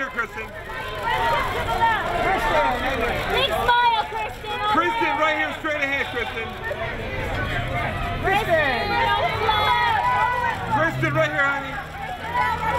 here, Kristen. Big smile, Kristen. Kristen, right here, straight ahead, Kristen. Kristen. Kristen, right here, honey.